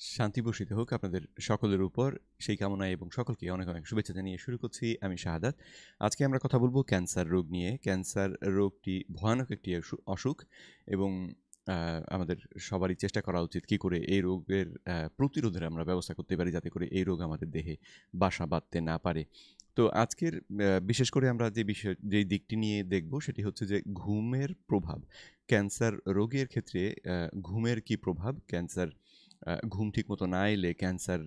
শান্তি বর্ষিত হোক আপনাদের সকলের উপর। সেই কামনায় এবং সকলকে অনেক অনেক শুভেচ্ছা জানিয়ে শুরু করছি আমি শাহাদাত। আজকে আমরা কথা বলব ক্যান্সার রোগ নিয়ে। ক্যান্সার রোগটি ভয়ানক একটি অসুখ এবং আমাদের সবারই চেষ্টা করা উচিত কি করে এই রোগের প্রতিরোধের আমরা ব্যবস্থা করতে পারি যাতে করে এই রোগ আমাদের দেহে বাসা বাঁধতে না পারে। তো আজকের বিশেষ করে আমরা যে বিষয় যেই দিকটি নিয়ে দেখব সেটি হচ্ছে যে ঘুমের প্রভাব। ক্যান্সার রোগের ক্ষেত্রে ঘুমের কি প্রভাব? ক্যান্সার ঘুম ঠিক মতো না এলে ক্যান্সার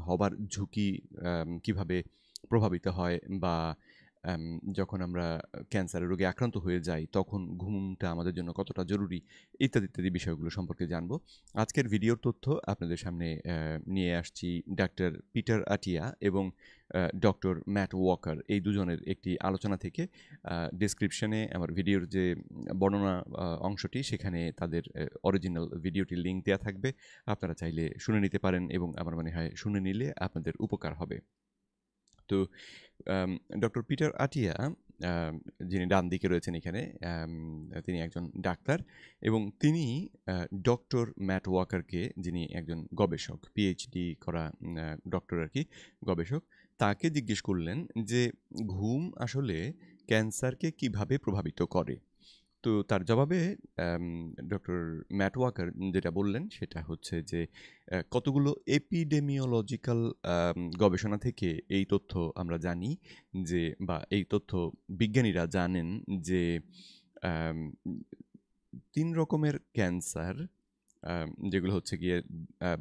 হবার ঝুঁকি কীভাবে প্রভাবিত হয় বা যখন আমরা ক্যান্সারের রোগে আক্রান্ত হয়ে যাই, তখন ঘুমটা আমাদের জন্য কতটা জরুরি, ইত্যাদি ইত্যাদি বিষয়গুলো সম্পর্কে জানব। আজকের ভিডিওর তথ্য আপনাদের সামনে নিয়ে আসছি ডাক্তার পিটার আটিয়া এবং ডক্টর ম্যাট ওয়াকার। এই দুজনের একটি আলোচনা থেকে ডিসক্রিপশনে আমার ভিডিওর যে বর্ণনা অংশটি, সেখানে তাদের অরিজিনাল ভিডিওটির লিঙ্ক দেওয়া থাকবে। আপনারা চাইলে শুনে নিতে পারেন এবং আমার মনে হয় শুনে নিলে আপনাদের উপকার হবে। তো ডক্টর পিটার আটিয়া যিনি ডান দিকে রয়েছেন এখানে তিনি একজন ডাক্তার এবং তিনি ডক্টর ম্যাট ওয়াকারকে যিনি একজন গবেষক পিএইচডি করা ডক্টর আর কি গবেষক, তাকে জিজ্ঞেস করলেন যে, ঘুম আসলে ক্যান্সারকে কীভাবে প্রভাবিত করে? তো তার জবাবে ডক্টর ম্যাট ওয়াকার যেটা বললেন সেটা হচ্ছে যে কতগুলো এপিডেমিওলজিক্যাল গবেষণা থেকে এই তথ্য আমরা জানি যে, বা এই তথ্য বিজ্ঞানীরা জানেন যে তিন রকমের ক্যান্সার যেগুলো হচ্ছে গিয়ে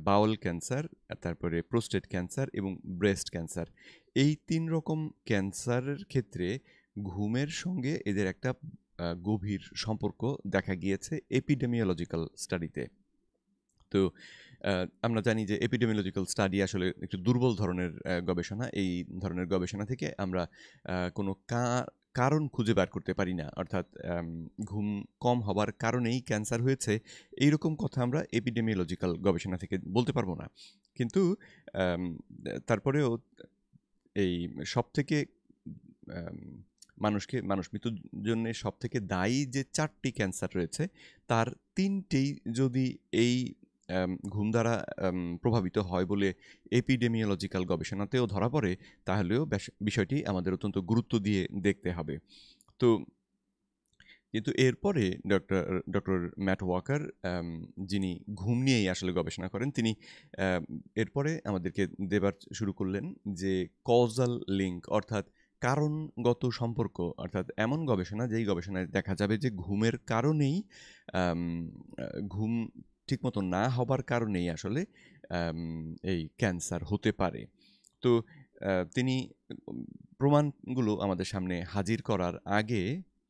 বাউল ক্যান্সার, তারপরে প্রোস্টেট ক্যান্সার এবং ব্রেস্ট ক্যান্সার। এই তিন রকম ক্যান্সারের ক্ষেত্রে ঘুমের সঙ্গে এদের একটা গভীর সম্পর্ক দেখা গিয়েছে এপিডেমিওলজিক্যাল স্টাডিতে তো আমরা জানি যে এপিডেমিওলজিক্যাল স্টাডি আসলে একটু দুর্বল ধরনের গবেষণা। এই ধরনের গবেষণা থেকে আমরা কোনো কারণ খুঁজে বার করতে পারি না। অর্থাৎ ঘুম কম হবার কারণেই ক্যান্সার হয়েছে। এইরকম কথা আমরা এপিডেমিওলজিক্যাল গবেষণা থেকে বলতে পারব না। কিন্তু তারপরেও এই সব থেকে মানুষকে, মানুষ মৃত্যুর জন্য সব থেকে দায়ী যে চারটি ক্যান্সার রয়েছে, তার তিনটেই যদি এই ঘুম দ্বারা প্রভাবিত হয় বলে এপিডেমিওলজিক্যাল গবেষণাতেও ধরা পড়ে, তাহলেও বিষয়টি আমাদের অত্যন্ত গুরুত্ব দিয়ে দেখতে হবে। তো, কিন্তু এরপরে ডক্টর ডক্টর ম্যাট ওয়াকার যিনি ঘুম নিয়েই আসলে গবেষণা করেন, তিনি এরপরে আমাদেরকে দেবার শুরু করলেন যে কজাল লিঙ্ক অর্থাৎ কারণগত সম্পর্ক, অর্থাৎ এমন গবেষণা যেই গবেষণায় দেখা যাবে যে ঘুমের কারণেই ঘুম ঠিকমতো না হবার কারণেই আসলে এই ক্যান্সার হতে পারে। তো তিনি প্রমাণগুলো আমাদের সামনে হাজির করার আগে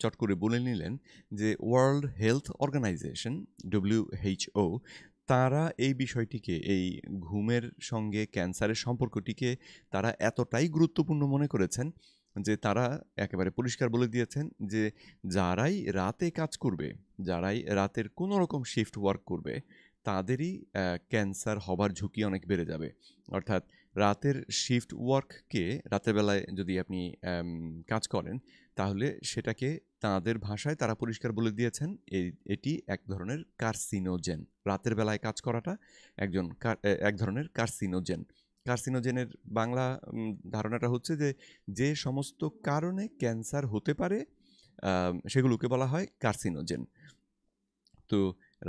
চট করে বলে নিলেন যে ওয়ার্ল্ড হেলথ অর্গানাইজেশন ডব্লিউএইচও তারা এই বিষয়টিকে, এই ঘুমের সঙ্গে ক্যান্সারের সম্পর্কটিকে তারা এতটাই গুরুত্বপূর্ণ মনে করেছেন যে তারা একেবারে পরিষ্কার বলে দিয়েছেন যে, যারাই রাতে কাজ করবে, যারাই রাতের কোনো রকম শিফট ওয়ার্ক করবে, তাদেরই ক্যান্সার হবার ঝুঁকি অনেক বেড়ে যাবে। অর্থাৎ রাতের শিফট ওয়ার্ককে রাতের বেলায় যদি আপনি কাজ করেন, তাহলে সেটাকে তাদের ভাষায় তারা পরিষ্কার বলে দিয়েছেন এটি এক ধরনের কার্সিনোজেন রাতের বেলায় কাজ করাটা একজন এক ধরনের কার্সিনোজেন কার্সিনোজেনের বাংলা ধারণাটা হচ্ছে যে যে সমস্ত কারণে ক্যান্সার হতে পারে সেগুলোকে বলা হয় কার্সিনোজেন। তো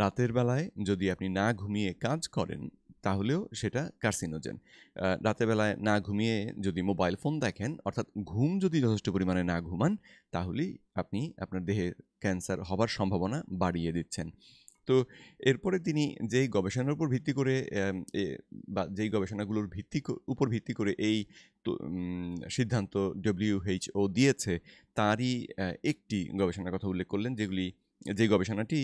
রাতের বেলায় যদি আপনি না ঘুমিয়ে কাজ করেন, তাহলেও সেটা কার্সিনোজেন। রাতের বেলায় না ঘুমিয়ে যদি মোবাইল ফোন দেখেন, অর্থাৎ ঘুম যদি যথেষ্ট পরিমাণে না ঘুমান, তাহলেই আপনি আপনার দেহের ক্যান্সার হবার সম্ভাবনা বাড়িয়ে দিচ্ছেন। তো এরপরে তিনি যেই গবেষণার উপর ভিত্তি করে বা যেই গবেষণাগুলোর ভিত্তি উপর ভিত্তি করে এই সিদ্ধান্ত ডব্লিউএইচও দিয়েছে, তারই একটি গবেষণার কথা উল্লেখ করলেন, যেগুলি যে গবেষণাটি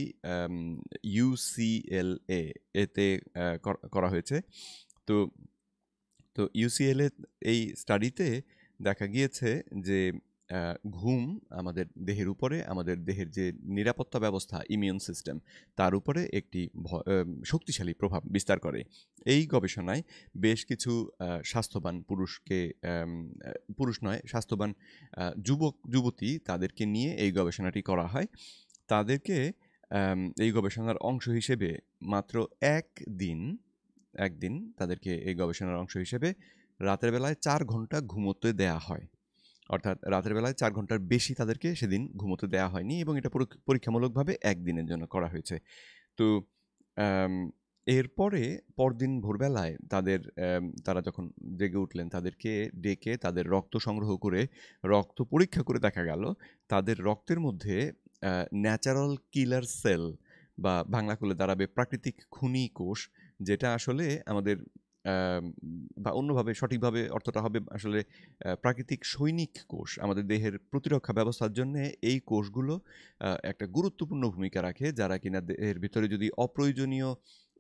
ইউসিএলএ এতে করা হয়েছে। তো তো ইউসিএলএ এই স্টাডিতে দেখা গিয়েছে যে ঘুম আমাদের দেহের উপরে, আমাদের দেহের যে নিরাপত্তা ব্যবস্থা ইমিউন সিস্টেম তার উপরে একটি শক্তিশালী প্রভাব বিস্তার করে। এই গবেষণায় বেশ কিছু স্বাস্থ্যবান পুরুষকে পুরুষ নয়, স্বাস্থ্যবান যুবক, যুবতী তাদেরকে নিয়ে এই গবেষণাটি করা হয়। তাদেরকে এই গবেষণার অংশ হিসেবে মাত্র এক দিন একদিন তাদেরকে এই গবেষণার অংশ হিসেবে রাতের বেলায় চার ঘণ্টা ঘুমোতে দেয়া হয়। অর্থাৎ রাতের বেলায় চার ঘণ্টার বেশি তাদেরকে সেদিন ঘুমোতে দেওয়া হয়নি এবং এটা পরীক্ষামূলকভাবে একদিনের জন্য করা হয়েছে। তো এরপরে পরদিন ভোরবেলায় তাদের তারা যখন জেগে উঠলেন, তাদেরকে ডেকে তাদের রক্ত সংগ্রহ করে, রক্ত পরীক্ষা করে দেখা গেল, তাদের রক্তের মধ্যে ন্যাচারাল কিলার সেল বা বাংলা করলে দাঁড়াবে প্রাকৃতিক খুনি কোষ, যেটা আসলে আমাদের বা অন্যভাবে সঠিকভাবে অর্থটা হবে আসলে প্রাকৃতিক সৈনিক কোষ। আমাদের দেহের প্রতিরক্ষা ব্যবস্থার জন্য এই কোষগুলো একটা গুরুত্বপূর্ণ ভূমিকা রাখে, যারা কিনা দেহের ভিতরে যদি অপ্রয়োজনীয়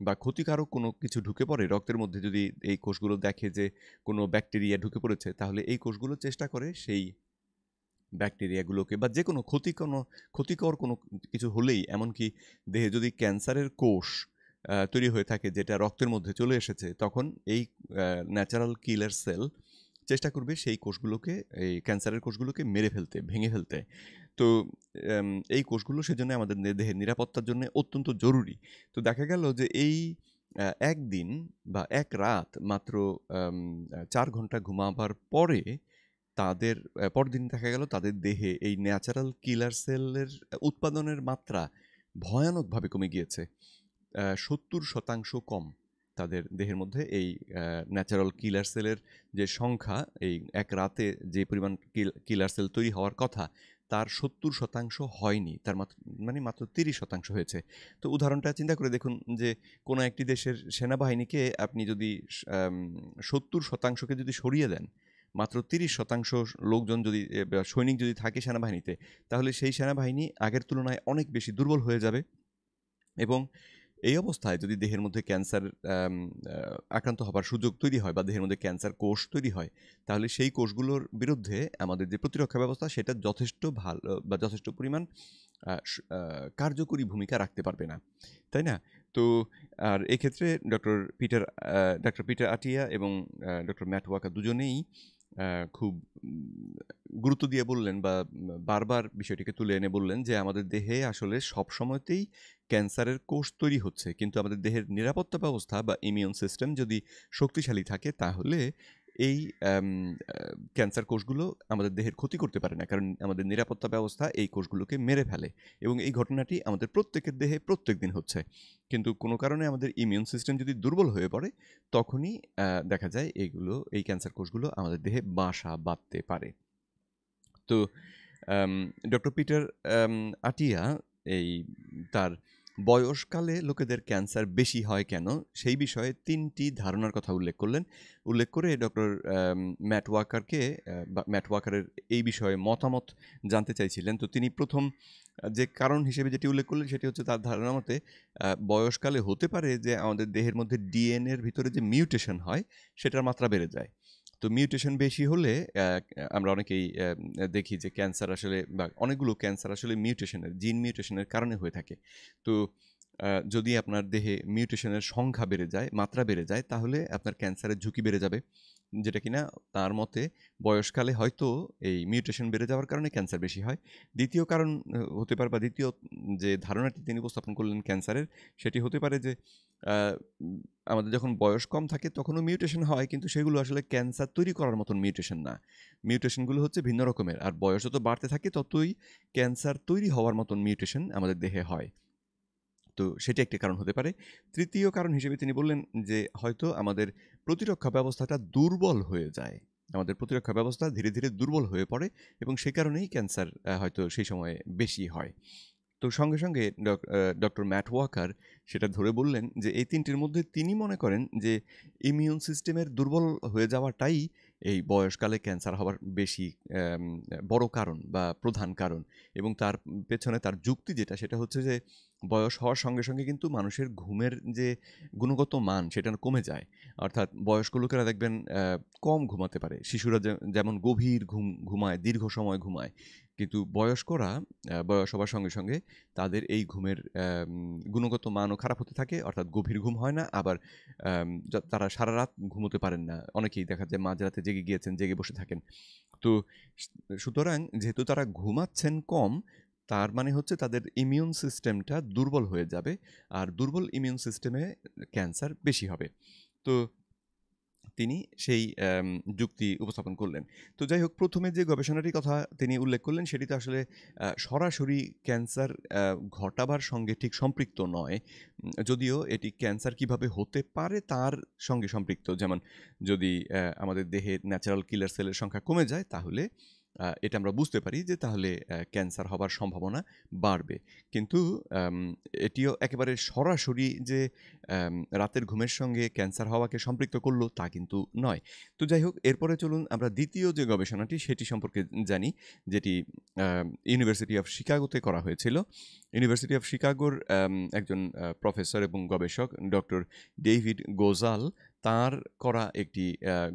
বা ক্ষতিকারক কোনো কিছু ঢুকে পড়ে, রক্তের মধ্যে যদি এই কোষগুলো দেখে যে কোনো ব্যাকটেরিয়া ঢুকে পড়েছে, তাহলে এই কোষগুলো চেষ্টা করে সেই ব্যাকটেরিয়াগুলোকে বা যে কোনো ক্ষতি কোনো, ক্ষতিকর কোনো কিছু হলেই, এমনকি দেহে যদি ক্যান্সারের কোষ তৈরি হয়ে থাকে, যেটা রক্তের মধ্যে চলে এসেছে, তখন এই ন্যাচারাল কিলার সেল চেষ্টা করবে সেই কোষগুলোকে, এই ক্যান্সারের কোষগুলোকে মেরে ফেলতে, ভেঙে ফেলতে। তো এই কোষগুলো সেজন্য আমাদের দেহের নিরাপত্তার জন্য অত্যন্ত জরুরি। তো দেখা গেল যে এই একদিন বা এক রাত মাত্র চার ঘণ্টা ঘুমাবার পরে তাদের পরদিন দেখা গেল তাদের দেহে এই ন্যাচারাল কিলার সেলের উৎপাদনের মাত্রা ভয়ানকভাবে কমে গিয়েছে। সত্তর শতাংশ কম তাদের দেহের মধ্যে এই ন্যাচারাল কিলার সেলের যে সংখ্যা, এই এক রাতে যে পরিমাণ কিলার সেল তৈরি হওয়ার কথা, তার সত্তর শতাংশ হয়নি। তার মাত্র মানে মাত্র তিরিশ শতাংশ হয়েছে। তো উদাহরণটা চিন্তা করে দেখুন যে, কোনো একটি দেশের সেনাবাহিনীকে আপনি যদি সত্তর শতাংশকে যদি সরিয়ে দেন, মাত্র তিরিশ শতাংশ লোকজন যদি সৈনিক যদি থাকে সেনাবাহিনীতে, তাহলে সেই সেনাবাহিনী আগের তুলনায় অনেক বেশি দুর্বল হয়ে যাবে এবং এই অবস্থায় যদি দেহের মধ্যে ক্যান্সার আক্রান্ত হবার সুযোগ তৈরি হয় বা দেহের মধ্যে ক্যান্সার কোষ তৈরি হয়, তাহলে সেই কোষগুলোর বিরুদ্ধে আমাদের যে প্রতিরক্ষা ব্যবস্থা, সেটা যথেষ্ট ভালো বা যথেষ্ট পরিমাণ কার্যকরী ভূমিকা রাখতে পারবে না। তাই না? তো, আর এক্ষেত্রে doctor Peter doctor Peter Attia এবং ডক্টর ম্যাট ওয়াকা দুজনেই খুব গুরুত্ব দিয়ে বললেন বা বারবার বিষয়টিকে তুলে এনে বললেন যে আমাদের দেহে আসলে সব সময়তেই ক্যান্সারের কোষ তৈরি হচ্ছে। কিন্তু আমাদের দেহের নিরাপত্তা ব্যবস্থা বা ইমিউন সিস্টেম যদি শক্তিশালী থাকে তাহলে এই ক্যান্সার কোষগুলো আমাদের দেহের ক্ষতি করতে পারে না। কারণ আমাদের নিরাপত্তা ব্যবস্থা এই কোষগুলোকে মেরে ফেলে এবং এই ঘটনাটি আমাদের প্রত্যেকের দেহে প্রত্যেক দিন হচ্ছে। কিন্তু কোনো কারণে আমাদের ইমিউন সিস্টেম যদি দুর্বল হয়ে পড়ে, তখনই দেখা যায় এইগুলো এই ক্যান্সার কোষগুলো আমাদের দেহে বাসা বাঁধতে পারে। তো ডক্টর পিটার আটিয়া এই তার বয়সকালে লোকেদের ক্যান্সার বেশি হয় কেন? সেই বিষয়ে তিনটি ধারণার কথা উল্লেখ করলেন। উল্লেখ করে ডক্টর ম্যাট ওয়াকারকে ম্যাট ওয়াকারের এই বিষয়ে মতামত জানতে চাইছিলেন। তো তিনি প্রথম যে কারণ হিসেবে যেটি উল্লেখ করলেন সেটি হচ্ছে তার ধারণা মতে বয়সকালে হতে পারে যে আমাদের দেহের মধ্যে ডিএনএর ভিতরে যে মিউটেশন হয়, সেটার মাত্রা বেড়ে যায়। তো মিউটেশন বেশি হলে আমরা অনেকেই দেখি যে ক্যান্সার আসলে বা অনেকগুলো ক্যান্সার আসলে মিউটেশনের জিন মিউটেশনের কারণে হয়ে থাকে। তো যদি আপনার দেহে মিউটেশনের সংখ্যা বেড়ে যায়, মাত্রা বেড়ে যায়, তাহলে আপনার ক্যান্সারের ঝুঁকি বেড়ে যাবে। যেটা কিনা তার মতে বয়সকালে হয়তো এই মিউটেশন বেড়ে যাওয়ার কারণে ক্যান্সার বেশি হয়। দ্বিতীয় কারণ হতে পারে বা দ্বিতীয় যে ধারণাটি তিনি উপস্থাপন করলেন ক্যান্সারের সেটি হতে পারে যে আমাদের যখন বয়স কম থাকে তখনও মিউটেশন হয়, কিন্তু সেগুলো আসলে ক্যান্সার তৈরি করার মতন মিউটেশন না। মিউটেশনগুলো হচ্ছে ভিন্ন রকমের, আর বয়স যত বাড়তে থাকে, ততই ক্যান্সার তৈরি হওয়ার মতন মিউটেশন আমাদের দেহে হয়। তো সেটি একটি কারণ হতে পারে। তৃতীয় কারণ হিসেবে তিনি বললেন যে, হয়তো আমাদের প্রতিরক্ষা ব্যবস্থাটা দুর্বল হয়ে যায়। আমাদের প্রতিরক্ষা ব্যবস্থা ধীরে ধীরে দুর্বল হয়ে পড়ে এবং সে কারণেই ক্যান্সার হয়তো সেই সময়ে বেশি হয়। তো সঙ্গে সঙ্গে ডক্টর ম্যাট ওয়াকার সেটা ধরে বললেন যে, এই তিনটির মধ্যে তিনি মনে করেন যে, ইমিউন সিস্টেমের দুর্বল হয়ে যাওয়াটাই এই বয়সকালে ক্যান্সার হওয়ার বেশি বড় কারণ বা প্রধান কারণ এবং তার পেছনে তার যুক্তি যেটা সেটা হচ্ছে যে বয়স হওয়ার সঙ্গে সঙ্গে কিন্তু মানুষের ঘুমের যে গুণগত মান সেটা কমে যায়। অর্থাৎ বয়স্ক লোকেরা দেখবেন কম ঘুমাতে পারে। শিশুরা যেমন গভীর ঘুম, ঘুমায়, দীর্ঘ সময় ঘুমায়। কিন্তু বয়স্করা বয়স হওয়ার সঙ্গে সঙ্গে তাদের এই ঘুমের গুণগত মানও খারাপ হতে থাকে, অর্থাৎ গভীর ঘুম হয় না, আবার তারা সারা রাত ঘুমোতে পারেন না। অনেকেই দেখা যায় মাঝরাতে জেগে গিয়েছেন, জেগে বসে থাকেন। তো সুতরাং যেহেতু তারা ঘুমাচ্ছেন কম, তার মানে হচ্ছে তাদের ইমিউন সিস্টেমটা দুর্বল হয়ে যাবে, আর দুর্বল ইমিউন সিস্টেমে ক্যান্সার বেশি হবে। তো তিনি সেই যুক্তি উপস্থাপন করলেন। তো যাই হোক, প্রথমে যে গবেষণাটির কথা তিনি উল্লেখ করলেন সেটি তো আসলে সরাসরি ক্যান্সার ঘটাবার সঙ্গে ঠিক সম্পৃক্ত নয়। যদিও এটি ক্যান্সার কীভাবে হতে পারে তার সঙ্গে সম্পৃক্ত। যেমন যদি আমাদের দেহের ন্যাচারাল কিলার সেলের সংখ্যা কমে যায়, তাহলে এটা আমরা বুঝতে পারি যে তাহলে ক্যান্সার হবার সম্ভাবনা বাড়বে। কিন্তু এটিও একেবারে সরাসরি যে রাতের ঘুমের সঙ্গে ক্যান্সার হওয়াকে সম্পৃক্ত করল তা কিন্তু নয়। তো যাই হোক, এরপরে চলুন আমরা দ্বিতীয় যে গবেষণাটি সেটি সম্পর্কে জানি, যেটি ইউনিভার্সিটি অফ শিকাগোতে করা হয়েছিল। ইউনিভার্সিটি অফ শিকাগোর একজন প্রফেসর এবং গবেষক ডক্টর ডেভিড গোজাল তার করা একটি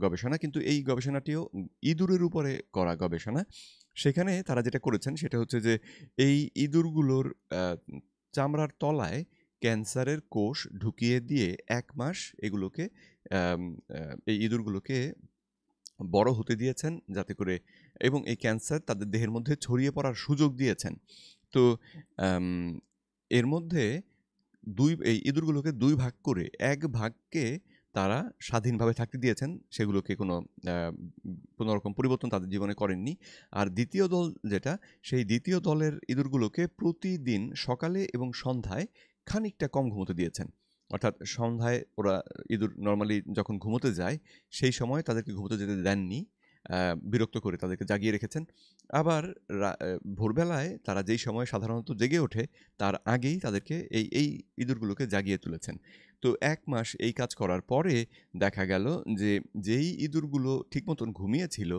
গবেষণা। কিন্তু এই গবেষণাটিও ইঁদুরের উপরে করা গবেষণা। সেখানে তারা যেটা করেছেন সেটা হচ্ছে যে, এই ইঁদুরগুলোর চামড়ার তলায় ক্যান্সারের কোষ ঢুকিয়ে দিয়ে এক মাস এগুলোকে এই ইঁদুরগুলোকে বড় হতে দিয়েছেন যাতে করে, এবং এই ক্যান্সার তাদের দেহের মধ্যে ছড়িয়ে পড়ার সুযোগ দিয়েছেন। তো এর মধ্যে দুই, এই ইঁদুরগুলোকে দুই ভাগ করে এক ভাগকে তারা স্বাধীনভাবে থাকতে দিয়েছেন, সেগুলোকে কোনো কোনো রকম পরিবর্তন তাদের জীবনে করেননি। আর দ্বিতীয় দল যেটা, সেই দ্বিতীয় দলের ইঁদুরগুলোকে প্রতিদিন সকালে এবং সন্ধ্যায় খানিকটা কম ঘুমোতে দিয়েছেন। অর্থাৎ সন্ধ্যায় ওরা ইঁদুর নর্মালি যখন ঘুমোতে যায়, সেই সময় তাদেরকে ঘুমোতে যেতে দেননি বিরক্ত করে তাদেরকে জাগিয়ে রেখেছেন। আবার ভোরবেলায় তারা যেই সময় সাধারণত জেগে ওঠে, তার আগেই তাদেরকে এই এই ইঁদুরগুলোকে জাগিয়ে তুলেছেন। তো এক মাস এই কাজ করার পরে দেখা গেল যে, যেই ইঁদুরগুলো ঠিক মতন ঘুমিয়েছিল,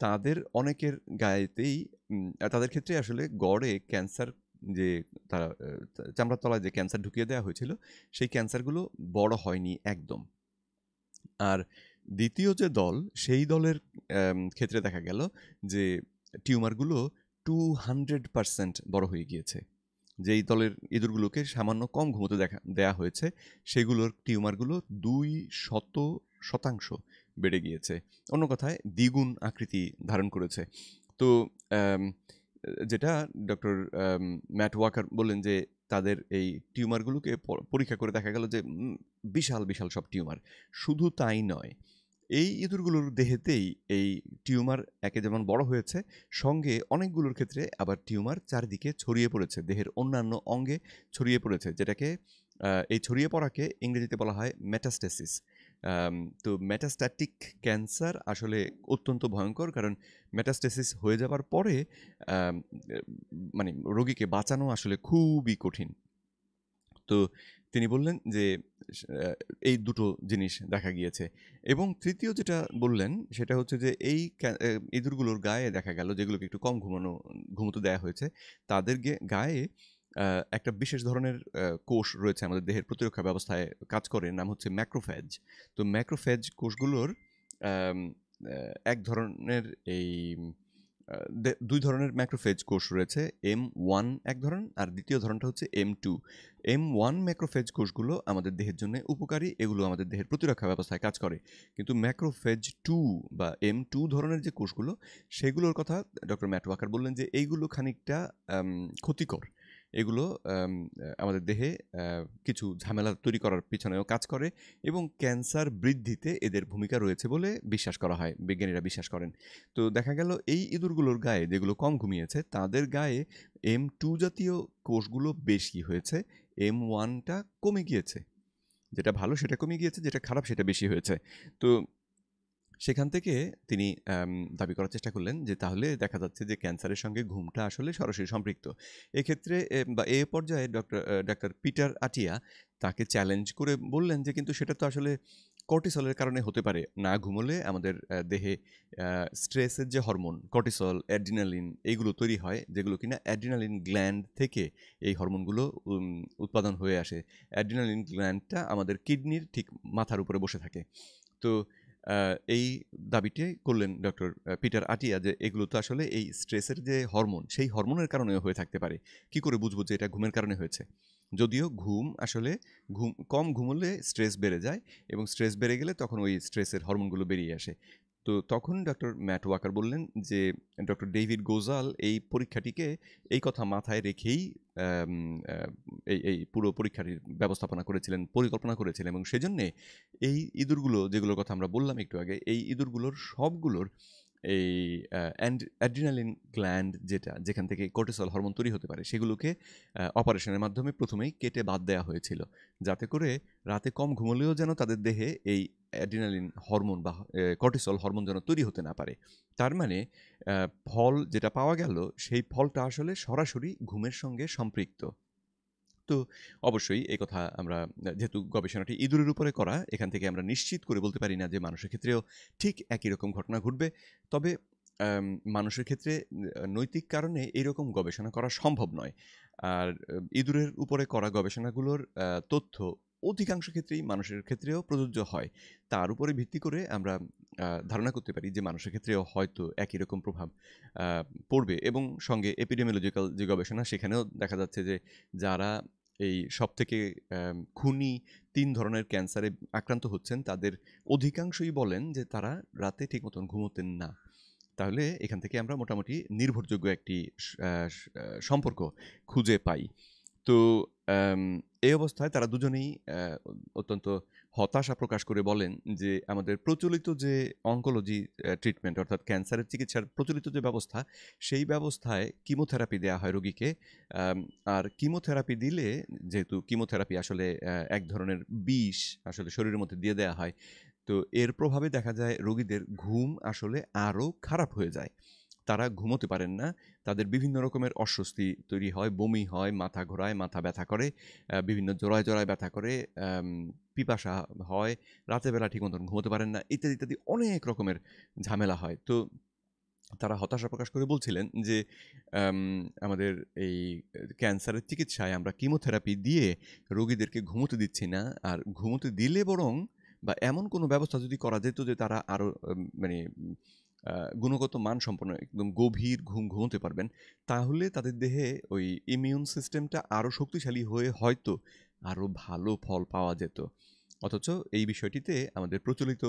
তাদের অনেকের গায়েতেই তাদের ক্ষেত্রে আসলে গড়ে ক্যান্সার যে, তারা চামড়ার তলায় যে ক্যান্সার ঢুকিয়ে দেওয়া হয়েছিল, সেই ক্যান্সারগুলো বড় হয়নি একদম। আর দ্বিতীয় যে দল, সেই দলের ক্ষেত্রে দেখা গেল যে, টিউমারগুলো টু হান্ড্রেড পারসেন্ট বড় হয়ে গিয়েছে। যেই দলের ইঁদুরগুলোকে সামান্য কম ঘুমোতে দেখা, দেয়া হয়েছে, সেগুলোর টিউমারগুলো দুই শত শতাংশ বেড়ে গিয়েছে। অন্য কথায়, দ্বিগুণ আকৃতি ধারণ করেছে। তো যেটা ডক্টর ম্যাট ওয়াকার বললেন যে, তাদের এই টিউমারগুলোকে পরীক্ষা করে দেখা গেল যে বিশাল বিশাল সব টিউমার। শুধু তাই নয় এই ইঁদুরগুলোর দেহেতেই এই টিউমার একে যেমন বড় হয়েছে, সঙ্গে অনেকগুলোর ক্ষেত্রে আবার টিউমার চারিদিকে ছড়িয়ে পড়েছে, দেহের অন্যান্য অঙ্গে ছড়িয়ে পড়েছে, যেটাকে এই ছড়িয়ে পড়াকে ইংরেজিতে বলা হয় মেটাস্টেসিস তো মেটাস্ট্যাটিক ক্যান্সার আসলে অত্যন্ত ভয়ঙ্কর, কারণ মেটাস্টেসিস হয়ে যাবার পরে মানে রোগীকে বাঁচানো আসলে খুবই কঠিন। তো তিনি বললেন যে এই দুটো জিনিস দেখা গিয়েছে। এবং তৃতীয় যেটা বললেন, সেটা হচ্ছে যে, এই ইঁদুরগুলোর গায়ে দেখা গেল, যেগুলোকে একটু কম ঘুমানো, ঘুমোতে দেওয়া হয়েছে, তাদের গায়ে একটা বিশেষ ধরনের কোষ রয়েছে আমাদের দেহের প্রতিরক্ষা ব্যবস্থায় কাজ করে, নাম হচ্ছে ম্যাক্রোফ্যাজ তো ম্যাক্রোফ্যাজ কোষগুলোর এক ধরনের এই দুই ধরনের ম্যাক্রোফেজ কোষ রয়েছে এম ওয়ান এক ধরন আর দ্বিতীয় ধরনটা হচ্ছে M two M one macrophage কোষগুলো আমাদের দেহের জন্য উপকারী, এগুলো আমাদের দেহের প্রতিরক্ষা ব্যবস্থায় কাজ করে। কিন্তু ম্যাক্রোফেজ টু বা এম টু ধরনের যে কোষগুলো সেগুলোর কথা ডক্টর ম্যাট ওয়াকার বললেন যে, এইগুলো খানিকটা ক্ষতিকর। এগুলো আমাদের দেহে কিছু ঝামেলা তৈরি করার পিছনেও কাজ করে এবং ক্যান্সার বৃদ্ধিতে এদের ভূমিকা রয়েছে বলে বিশ্বাস করা হয়, বিজ্ঞানীরা বিশ্বাস করেন। তো দেখা গেল এই ইঁদুরগুলোর গায়ে যেগুলো কম ঘুমিয়েছে, তাদের গায়ে এম টু জাতীয় কোষগুলো বেশি হয়েছে, এম ওয়ানটা কমে গিয়েছে। যেটা ভালো সেটা কমে গিয়েছে, যেটা খারাপ সেটা বেশি হয়েছে। তো সেখান থেকে তিনি দাবি করার চেষ্টা করলেন যে তাহলে দেখা যাচ্ছে যে ক্যান্সারের সঙ্গে ঘুমটা আসলে সরাসরি সম্পৃক্ত। এক্ষেত্রে বা এ পর্যায়ে ডক্টর ডাক্তার পিটার আটিয়া তাকে চ্যালেঞ্জ করে বললেন যে কিন্তু সেটা তো আসলে কর্টিসলের কারণে হতে পারে। না ঘুমোলে আমাদের দেহে স্ট্রেসের যে হরমোন কর্টিসল অ্যাড্রিনালিন এইগুলো তৈরি হয়, যেগুলো কিনা অ্যাড্রিনালিন গ্ল্যান্ড থেকে এই হরমোনগুলো উৎপাদন হয়ে আসে। অ্যাড্রিনালিন গ্ল্যান্ডটা আমাদের কিডনির ঠিক মাথার উপরে বসে থাকে। তো এই দাবিটি করলেন ডক্টর পিটার আটিয়া যে এগুলো তো আসলে এই স্ট্রেসের যে হরমোন, সেই হরমোনের কারণেও হয়ে থাকতে পারে। কি করে বুঝব যে এটা ঘুমের কারণে হয়েছে? যদিও ঘুম আসলে ঘুম, কম ঘুমলে স্ট্রেস বেড়ে যায় এবং স্ট্রেস বেড়ে গেলে তখন ওই স্ট্রেসের হরমোনগুলো বেরিয়ে আসে। তো তখন ডক্টর ম্যাট ওয়াকার বললেন যে, ডক্টর ডেভিড গোজাল এই পরীক্ষাটিকে এই কথা মাথায় রেখেই এই এই পুরো পরীক্ষাটির ব্যবস্থাপনা করেছিলেন, পরিকল্পনা করেছিলেন এবং সেজন্যে এই ইঁদুরগুলো যেগুলোর কথা আমরা বললাম একটু আগে, এই ইঁদুরগুলোর সবগুলোর এই অ্যাড্রিনালিন গ্ল্যান্ড যেটা, যেখান থেকে কোর্টিসল হরমোন তৈরি হতে পারে, সেগুলোকে অপারেশনের মাধ্যমে প্রথমেই কেটে বাদ দেওয়া হয়েছিল। যাতে করে রাতে কম ঘুমলেও যেন তাদের দেহে এই অ্যাড্রিনালিন হরমোন বা কর্টিসল হরমোন যেন তৈরি হতে না পারে। তার মানে ফল যেটা পাওয়া গেল, সেই ফলটা আসলে সরাসরি ঘুমের সঙ্গে সম্পৃক্ত। তো অবশ্যই এই কথা আমরা, যেহেতু গবেষণাটি ইঁদুরের উপরে করা, এখান থেকে আমরা নিশ্চিত করে বলতে পারি না যে মানুষের ক্ষেত্রেও ঠিক একই রকম ঘটনা ঘটবে। তবে মানুষের ক্ষেত্রে নৈতিক কারণে এরকম গবেষণা করা সম্ভব নয়। আর ইঁদুরের উপরে করা গবেষণাগুলোর তথ্য অধিকাংশ ক্ষেত্রেই মানুষের ক্ষেত্রেও প্রযোজ্য হয়। তার উপরে ভিত্তি করে আমরা ধারণা করতে পারি যে মানুষের ক্ষেত্রেও হয়তো একই রকম প্রভাব পড়বে এবং সঙ্গে এপিডেমিওলজিক্যাল যে গবেষণা সেখানেও দেখা যাচ্ছে যে যারা এই সব থেকে খুনি তিন ধরনের ক্যান্সারে আক্রান্ত হচ্ছেন, তাদের অধিকাংশই বলেন যে তারা রাতে ঠিক মতন ঘুমোতেন না। তাহলে এখান থেকে আমরা মোটামুটি নির্ভরযোগ্য একটি সম্পর্ক খুঁজে পাই। তো এই অবস্থায় তারা দুজনেই অত্যন্ত হতাশা প্রকাশ করে বলেন যে আমাদের প্রচলিত যে অঙ্কোলজি ট্রিটমেন্ট অর্থাৎ ক্যান্সারের চিকিৎসার প্রচলিত যে ব্যবস্থা, সেই ব্যবস্থায় কিমোথেরাপি দেওয়া হয় রোগীকে। আর কিমোথেরাপি দিলে, যেহেতু কিমোথেরাপি আসলে এক ধরনের বিষ আসলে শরীরের মধ্যে দিয়ে দেওয়া হয়, তো এর প্রভাবে দেখা যায় রোগীদের ঘুম আসলে আরও খারাপ হয়ে যায়। তারা ঘুমোতে পারেন না। তাদের বিভিন্ন রকমের অস্বস্তি তৈরি হয়, বমি হয়, মাথা ঘোরায়, মাথা ব্যথা করে বিভিন্ন জোড়ায় জোড়ায় ব্যথা করে পিপাসা হয় রাতের বেলা ঠিক মতন ঘুমোতে পারেন না, ইত্যাদি ইত্যাদি অনেক রকমের ঝামেলা হয়। তো তারা হতাশা প্রকাশ করে বলছিলেন যে আমাদের এই ক্যান্সারের চিকিৎসায় আমরা কিমোথেরাপি দিয়ে রোগীদেরকে ঘুমোতে দিচ্ছি না। আর ঘুমোতে দিলে বরং বা এমন কোনো ব্যবস্থা যদি করা যেত যে তারা আরও মানে গুণগত মান সম্পন্ন, একদম গভীর ঘুম ঘুমোতে পারবেন, তাহলে তাদের দেহে ওই ইমিউন সিস্টেমটা আরও শক্তিশালী হয়ে হয়তো আরও ভালো ফল পাওয়া যেত। অথচ এই বিষয়টিতে আমাদের প্রচলিত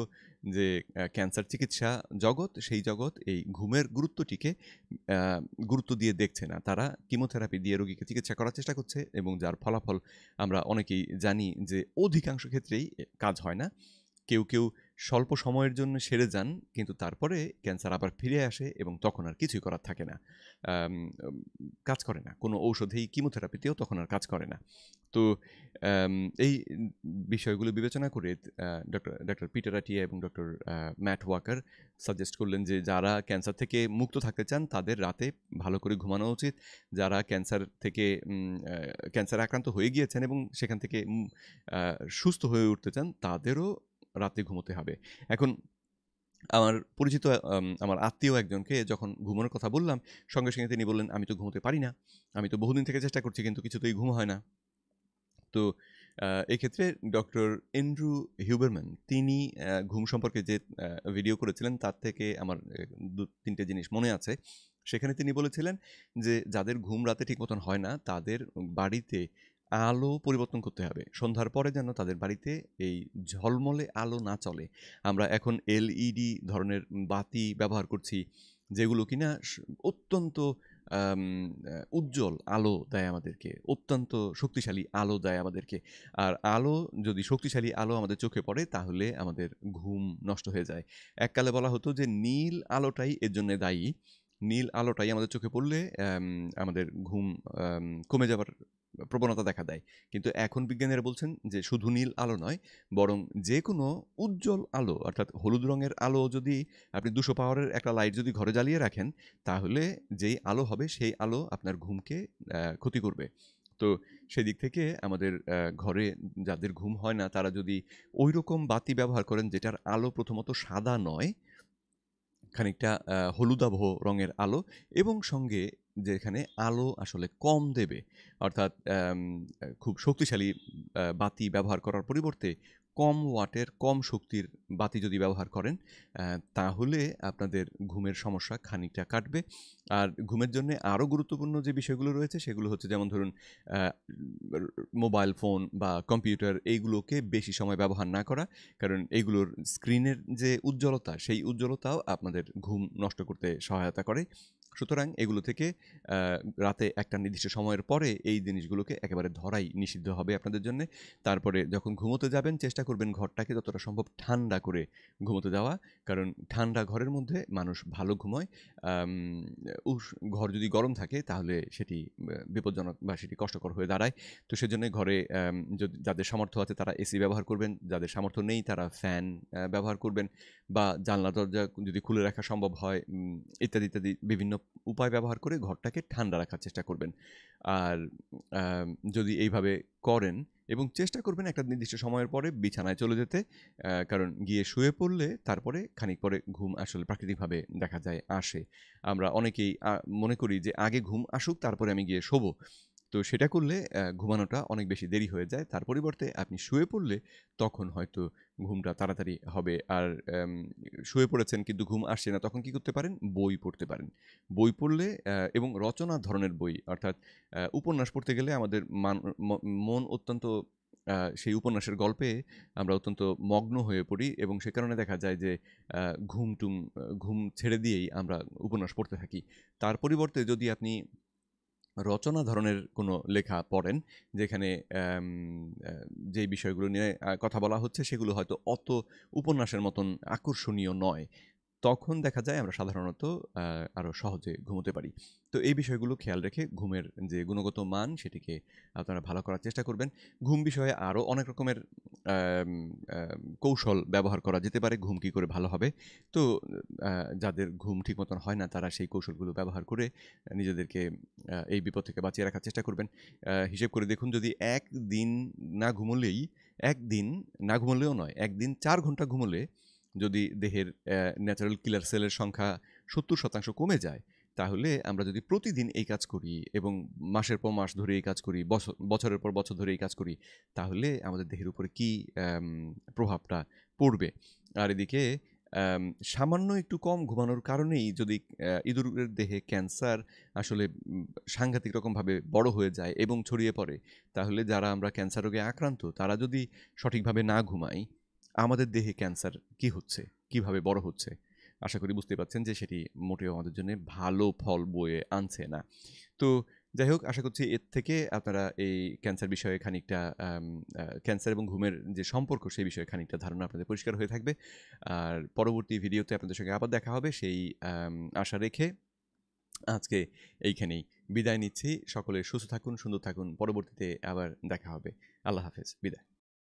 যে ক্যান্সার চিকিৎসা জগৎ, সেই জগৎ এই ঘুমের গুরুত্বটিকে গুরুত্ব দিয়ে দেখছে না। তারা কিমোথেরাপি দিয়ে রোগীকে চিকিৎসা করার চেষ্টা করছে এবং যার ফলাফল আমরা অনেকেই জানি যে, অধিকাংশ ক্ষেত্রেই কাজ হয় না। কেউ কেউ স্বল্প সময়ের জন্য সেরে যান, কিন্তু তারপরে ক্যান্সার আবার ফিরে আসে এবং তখন আর কিছুই করার থাকে না। কাজ করে না। কোনো ঔষধেই কিমোথেরাপিতেও তখন আর কাজ করে না। তো এই বিষয়গুলো বিবেচনা করে ডক্টর ডক্টর পিটার আটিয়া এবং ডক্টর ম্যাট ওয়াকার সাজেস্ট করলেন যে, যারা ক্যান্সার থেকে মুক্ত থাকতে চান, তাদের রাতে ভালো করে ঘুমানো উচিত। যারা ক্যান্সার থেকে ক্যান্সার আক্রান্ত হয়ে গিয়েছেন এবং সেখান থেকে সুস্থ হয়ে উঠতে চান, তাদেরও রাতে ঘুমোতে হবে। এখন আমার পরিচিত আমার আত্মীয় একজনকে যখন ঘুমানোর কথা বললাম, সঙ্গে সঙ্গে তিনি বললেন, আমি তো ঘুমোতে পারি না। আমি তো বহুদিন থেকে চেষ্টা করছি, কিন্তু কিছুতেই ঘুম হয় না। তো এক্ষেত্রে ডক্টর এন্ড্রু হিউবারম্যান তিনি ঘুম সম্পর্কে যে ভিডিও করেছিলেন, তার থেকে আমার দু, তিনটে জিনিস মনে আছে। সেখানে তিনি বলেছিলেন যে, যাদের ঘুম রাতে ঠিক মতন হয় না, তাদের বাড়িতে আলো পরিবর্তন করতে হবে। সন্ধ্যার পরে যেন তাদের বাড়িতে এই ঝলমলে আলো না চলে। আমরা এখন এলইডি ধরনের বাতি ব্যবহার করছি, যেগুলো কিনা অত্যন্ত উজ্জ্বল আলো দেয় আমাদেরকে, অত্যন্ত শক্তিশালী আলো দেয় আমাদেরকে। আর আলো, যদি শক্তিশালী আলো আমাদের চোখে পড়ে, তাহলে আমাদের ঘুম নষ্ট হয়ে যায়। এককালে বলা হতো যে, নীল আলোটাই এর জন্য দায়ী। নীল আলোটাই আমাদের চোখে পড়লে আমাদের ঘুম কমে যাবার প্রবণতা দেখা দেয়। কিন্তু এখন বিজ্ঞানীরা বলছেন যে শুধু নীল আলো নয়, বরং যে কোনো উজ্জ্বল আলো, অর্থাৎ হলুদ রঙের আলো যদি আপনি দুশো পাওয়ারের একটা লাইট যদি ঘরে জ্বালিয়ে রাখেন, তাহলে যেই আলো হবে, সেই আলো আপনার ঘুমকে ক্ষতি করবে। তো সেদিক থেকে আমাদের ঘরে যাদের ঘুম হয় না, তারা যদি ওই রকম বাতি ব্যবহার করেন যেটার আলো প্রথমত সাদা নয়, খানিকটা হলুদাভ রঙের আলো এবং সঙ্গে যেখানে আলো আসলে কম দেবে। অর্থাৎ খুব শক্তিশালী বাতি ব্যবহার করার পরিবর্তে কম ওয়াটের, কম শক্তির বাতি যদি ব্যবহার করেন তাহলে আপনাদের ঘুমের সমস্যা খানিকটা কাটবে। আর ঘুমের জন্য আরও গুরুত্বপূর্ণ যে বিষয়গুলো রয়েছে, সেগুলো হচ্ছে যেমন ধরুন মোবাইল ফোন বা কম্পিউটার, এইগুলোকে বেশি সময় ব্যবহার না করা। কারণ এইগুলোর স্ক্রিনের যে উজ্জ্বলতা, সেই উজ্জ্বলতাও আপনাদের ঘুম নষ্ট করতে সহায়তা করে। সুতরাং এগুলো থেকে রাতে একটা নির্দিষ্ট সময়ের পরে এই জিনিসগুলোকে একেবারে ধরাই নিষিদ্ধ হবে আপনাদের জন্য। তারপরে যখন ঘুমোতে যাবেন, চেষ্টা করবেন ঘরটাকে যতটা সম্ভব ঠান্ডা করে ঘুমোতে যাওয়া কারণ ঠান্ডা ঘরের মধ্যে মানুষ ভালো ঘুমোয়। ঘর যদি গরম থাকে, তাহলে সেটি বিপজ্জনক বা সেটি কষ্টকর হয়ে দাঁড়ায়। তো সেজন্য ঘরে যদি, যাদের সামর্থ্য আছে তারা এসি ব্যবহার করবেন। যাদের সামর্থ্য নেই তারা ফ্যান ব্যবহার করবেন। বা জানলা দরজা যদি খুলে রাখা সম্ভব হয় ইত্যাদি ইত্যাদি বিভিন্ন উপায় ব্যবহার করে ঘরটাকে ঠান্ডা রাখার চেষ্টা করবেন। আর যদি এইভাবে করেন এবং চেষ্টা করবেন একটা নির্দিষ্ট সময়ের পরে বিছানায় চলে যেতে কারণ গিয়ে শুয়ে পড়লে তারপরে খানিক পরে ঘুম আসলে প্রাকৃতিকভাবে দেখা যায় আসে। আমরা অনেকেই মনে করি যে আগে ঘুম আসুক, তারপরে আমি গিয়ে শোবো। তো সেটা করলে ঘুমানোটা অনেক বেশি দেরি হয়ে যায়। তার পরিবর্তে আপনি শুয়ে পড়লে তখন হয়তো ঘুমটা তাড়াতাড়ি হবে। আর শুয়ে পড়েছেন কিন্তু ঘুম আসছে না, তখন কি করতে পারেন? বই পড়তে পারেন। বই পড়লে এবং রচনা ধরনের বই, অর্থাৎ উপন্যাস পড়তে গেলে আমাদের মান- অত্যন্ত সেই উপন্যাসের গল্পে আমরা অত্যন্ত মগ্ন হয়ে পড়ি এবং সে কারণে দেখা যায় যে ঘুম টুম ঘুম ছেড়ে দিয়েই আমরা উপন্যাস পড়তে থাকি। তার পরিবর্তে যদি আপনি রচনা ধরনের কোনো লেখা পড়েন, যেখানে যে বিষয়গুলো নিয়ে কথা বলা হচ্ছে সেগুলো হয়তো অত উপন্যাসের মতন আকর্ষণীয় নয়। তখন দেখা যায় আমরা সাধারণত আরও সহজে ঘুমোতে পারি। তো এই বিষয়গুলো খেয়াল রেখে ঘুমের যে গুণগত মান, সেটিকে আপনারা ভালো করার চেষ্টা করবেন। ঘুম বিষয়ে আরও অনেক রকমের কৌশল ব্যবহার করা যেতে পারে, ঘুম কী করে ভালো হবে। তো যাদের ঘুম ঠিক মতন হয় না, তারা সেই কৌশলগুলো ব্যবহার করে, নিজেদেরকে এই বিপদ থেকে বাঁচিয়ে রাখার চেষ্টা করবেন। হিসেব করে দেখুন, যদি একদিন না ঘুমোলেই, একদিন না ঘুমোলেও নয়, একদিন চার ঘণ্টা ঘুমোলে যদি দেহের ন্যাচারাল কিলার সেলের সংখ্যা সত্তর শতাংশ কমে যায়, তাহলে আমরা যদি প্রতিদিন এই কাজ করি এবং মাসের পর মাস ধরে এই কাজ করি বছর বছরের পর বছর ধরে এই কাজ করি, তাহলে আমাদের দেহের উপরে কি প্রভাবটা পড়বে? আর এদিকে সামান্য একটু কম ঘুমানোর কারণেই যদি ইঁদুরের দেহে ক্যান্সার আসলে সাংঘাতিক রকমভাবে বড় হয়ে যায় এবং ছড়িয়ে পড়ে, তাহলে যারা আমরা ক্যান্সার রোগে আক্রান্ত, তারা যদি সঠিকভাবে না ঘুমাই আমাদের দেহে ক্যান্সার কি হচ্ছে? কীভাবে বড় হচ্ছে? আশা করি বুঝতে পারছেন যে সেটি মোটেও আমাদের জন্য ভালো ফল বয়ে আনছে না। তো যাই হোক, আশা করছি এর থেকে আপনারা এই ক্যান্সার বিষয়ে খানিকটা ক্যান্সার এবং ঘুমের যে সম্পর্ক সেই বিষয়ে খানিকটা ধারণা আপনাদের পরিষ্কার হয়ে থাকবে। আর পরবর্তী ভিডিওতে আপনাদের সঙ্গে আবার দেখা হবে সেই আশা রেখে। আজকে এইখানেই বিদায় নিচ্ছি। সকলে সুস্থ থাকুন, সুন্দর থাকুন। পরবর্তীতে আবার দেখা হবে। আল্লাহ হাফেজ। বিদায়।